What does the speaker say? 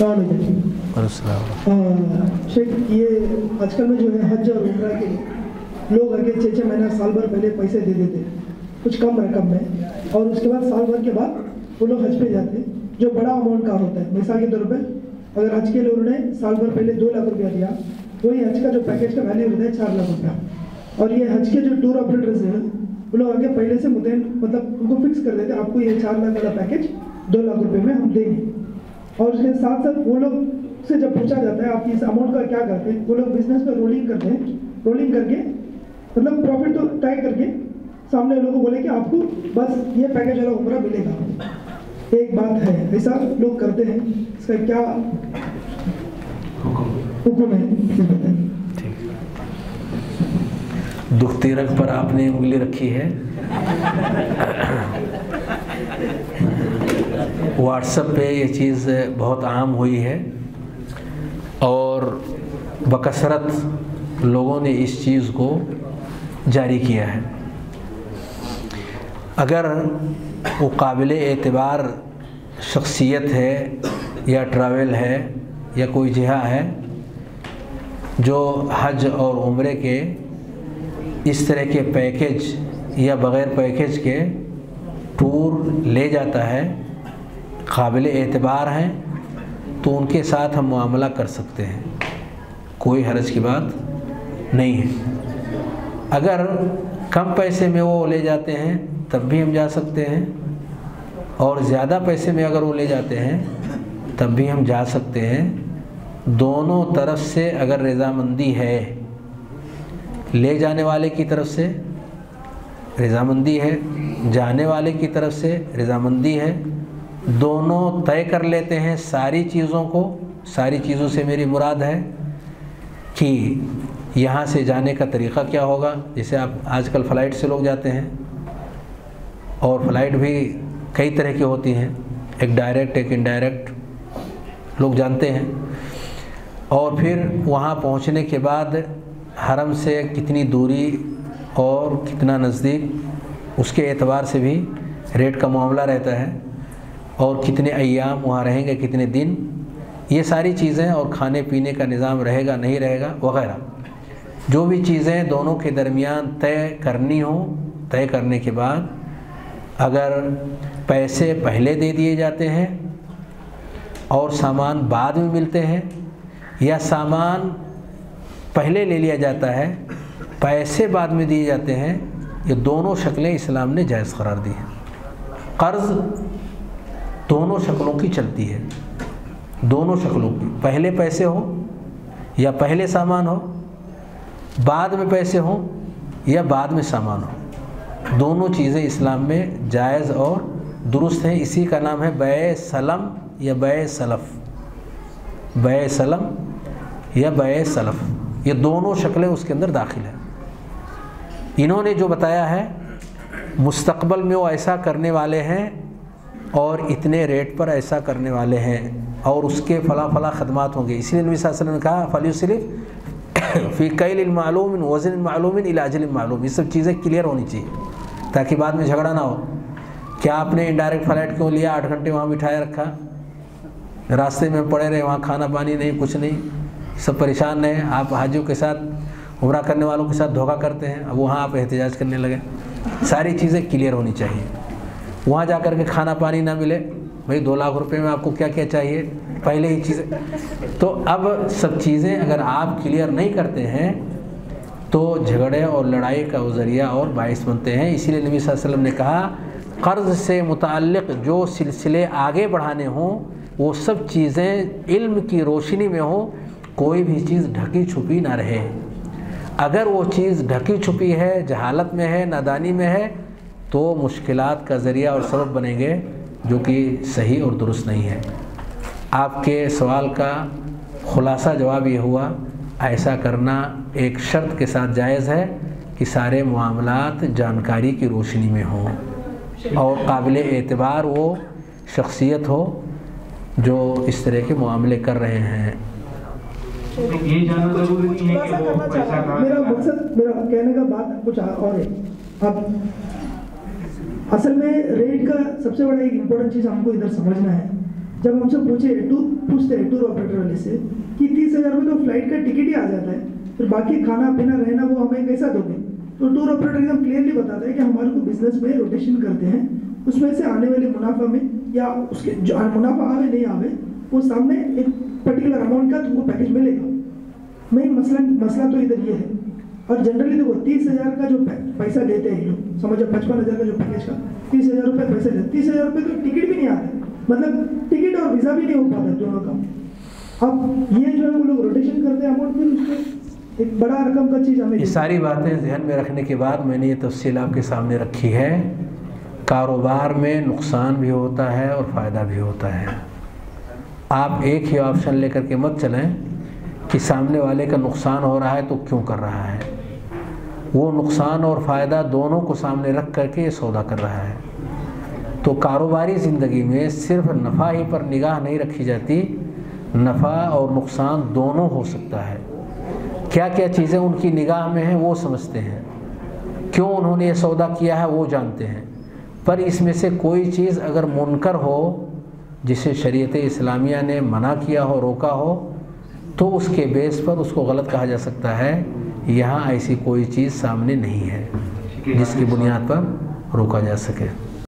सलाम। शेख ये आजकल में जो है हज और उम्र के लिए लोग आगे छः छः महीना साल भर पहले पैसे दे देते कुछ कम रकम में और उसके बाद साल भर के बाद वो लोग हज पे जाते हैं जो बड़ा अमाउंट का होता है। मिसाल के तौर पर अगर हज के लिए उन्होंने साल भर पहले दो लाख रुपया दिया वही हज का जो पैकेज का वैल्यू होता है चार लाख रुपया। और ये हज के जो टूर ऑपरेटर्स हैं वो लोग आगे पहले से मुतैन मतलब उनको फिक्स कर देते आपको ये चार लाख वाला पैकेज दो लाख रुपये में हम देंगे। और उसके साथ साथ वो लोग से जब पूछा जाता है आप इस अमाउंट का क्या करते हैं? वो लोग बिज़नेस में रोलिंग करते हैं रोलिंग करके मतलब प्रॉफिट तो तय करके सामने लोगों को बोले कि आपको बस ये पैकेज वाला उम्र मिलेगा। एक बात है ऐसा लोग करते हैं इसका क्या हुक्म। है? दुख तीरक पर आपने उंगली रखी है। व्हाट्सएप पे ये चीज़ बहुत आम हुई है और बकसरत लोगों ने इस चीज़ को जारी किया है। अगर वो काबिल एतबार शख्सियत है या ट्रैवल है या कोई जिहा है, जो हज और उम्र के इस तरह के पैकेज या बग़ैर पैकेज के टूर ले जाता है काबिल एतबार हैं तो उनके साथ हम मामला कर सकते हैं। कोई हरज की बात नहीं है। अगर कम पैसे में वो ले जाते हैं, तब भी हम जा सकते हैं। और ज़्यादा पैसे में अगर वो ले जाते हैं, तब भी हम जा सकते हैं। दोनों तरफ़ से अगर रजामंदी है, ले जाने वाले की तरफ़ से रजामंदी है, जाने वाले की तरफ़ से रजामंदी है दोनों तय कर लेते हैं सारी चीज़ों को। सारी चीज़ों से मेरी मुराद है कि यहाँ से जाने का तरीक़ा क्या होगा। जैसे आप आजकल फ़्लाइट से लोग जाते हैं और फ़्लाइट भी कई तरह की होती हैं। एक डायरेक्ट, एक इनडायरेक्ट लोग जानते हैं। और फिर वहाँ पहुँचने के बाद हरम से कितनी दूरी और कितना नज़दीक, उसके एतबार से भी रेट का मामला रहता है। और कितने अयाम वहाँ रहेंगे, कितने दिन? ये सारी चीज़ें और खाने पीने का निज़ाम रहेगा, नहीं रहेगा, वगैरह। जो भी चीज़ें दोनों के दरमियान तय करनी हो, तय करने के बाद अगर पैसे पहले दे दिए जाते हैं और सामान बाद में मिलते हैं, या सामान पहले ले लिया जाता है, पैसे बाद में दिए जाते हैं, ये दोनों शक्लें इस्लाम ने जायज़ करार दी हैं। कर्ज़ दोनों शक्लों की चलती है। दोनों शक्लों की। पहले पैसे हो या पहले सामान हो, बाद में पैसे हो या बाद में सामान हो। दोनों चीज़ें इस्लाम में जायज़ और दुरुस्त हैं। इसी का नाम है बै सलम या बै सलफ़। बै सलम या बै सलफ़। ये दोनों शक्लें उसके अंदर दाखिल हैं। इन्होंने जो बताया है, मुस्तकबल में वो ऐसा करने वाले हैं और इतने रेट पर ऐसा करने वाले हैं और उसके फ़ला फ़ला ख़दमात होंगे। इसलिए नबी वसल्लम ने कहा फली सिर्फ़ फ़ी कैल मालूम वज़न मालूम इलाजल मालूम ये सब चीज़ें क्लियर होनी चाहिए, ताकि बाद में झगड़ा ना हो। क्या आपने इनडायरेक्ट फ़्लाइट क्यों लिया? आठ घंटे वहाँ बिठाए रखा। रास्ते में पड़े रहे, वहाँ खाना पानी नहीं, कुछ नहीं। सब परेशान रहे। आप हाजियों के साथ, उम्र करने वालों के साथ धोखा करते हैं। अब वहाँ आप एहतजाज करने लगे। सारी चीज़ें क्लियर होनी चाहिए। वहाँ जा कर के खाना पानी ना मिले। भाई, दो लाख रुपए में आपको क्या क्या चाहिए? पहले ही चीज़ें। तो अब सब चीज़ें अगर आप क्लियर नहीं करते हैं तो झगड़े और लड़ाई का ज़रिया और बायस बनते हैं। इसीलिए नबी वसल्लम ने कहा, कर्ज़ से मुतक़ जो सिलसिले आगे बढ़ाने हों, वो सब चीज़ें इल्म की रोशनी में हो, कोई भी चीज़ ढकी छुपी ना रहे। अगर वो चीज़ ढकी छुपी है, जहालत में है, नादानी में है तो मुश्किलात का ज़रिया और सबब बनेंगे जो कि सही और दुरुस्त नहीं है। आपके सवाल का ख़ुलासा जवाब ये हुआ ऐसा करना एक शर्त के साथ जायज़ है कि सारे मामलात जानकारी की रोशनी में हों और काबिल एतबार वो शख्सियत हो जो इस तरह के मामले कर रहे हैं। ये जानना ज़रूरी नहीं है कि वो पैसा मेरा मकसद मेरा कहने का बात कुछ और है। अब असल में रेट का सबसे बड़ा एक इम्पोर्टेंट चीज़ हमको इधर समझना है। जब हमसे पूछे टूर पूछते हैं टूर ऑपरेटर वाले से कि तीस हज़ार में तो फ़्लाइट का टिकट ही आ जाता है, फिर बाकी खाना, पीना, रहना वो हमें कैसा दोगे? तो टूर ऑपरेटर एकदम क्लियरली बताता है कि हमारे को बिज़नेस में रोटेशन करते हैं, उसमें से आने वाले मुनाफा में या उसके जो मुनाफा आवे, नहीं आवे, वो सामने एक पर्टिकुलर अमाउंट का तुमको पैकेज मिलेगा। मेन मसला मसला तो इधर ये है। और जनरली देखो तीस हज़ार का जो पैसा लेते हैं लोग समझो पचपन हज़ार का जो पैकेज का तीस हज़ार रुपये पैसे लेते तीस हज़ार रुपये तो टिकट भी नहीं आता। मतलब टिकट और वीज़ा भी नहीं हो पाता दोनों का। अब ये जो है वो लोग रोटेशन करते हैं अमाउंट फिर उसको एक बड़ा रकम का चीज़ हमें ये सारी बातें जहन में रखने के बाद मैंने ये तफसील आपके सामने रखी है। कारोबार में नुकसान भी होता है और फ़ायदा भी होता है। आप एक ही ऑप्शन लेकर के मत चलें कि सामने वाले का नुकसान हो रहा है तो क्यों कर रहा है? वो नुकसान और फ़ायदा दोनों को सामने रख करके ये सौदा कर रहा है। तो कारोबारी ज़िंदगी में सिर्फ़ नफ़ा ही पर निगाह नहीं रखी जाती, नफ़ा और नुकसान दोनों हो सकता है। क्या क्या चीज़ें उनकी निगाह में हैं, वो समझते हैं। क्यों उन्होंने ये सौदा किया है, वो जानते हैं। पर इसमें से कोई चीज़ अगर मुनकर हो, जिसे शरीयत इस्लामिया ने मना किया हो, रोका हो तो उसके बेस पर उसको गलत कहा जा सकता है। यहाँ ऐसी कोई चीज़ सामने नहीं है जिसकी बुनियाद पर रोका जा सके।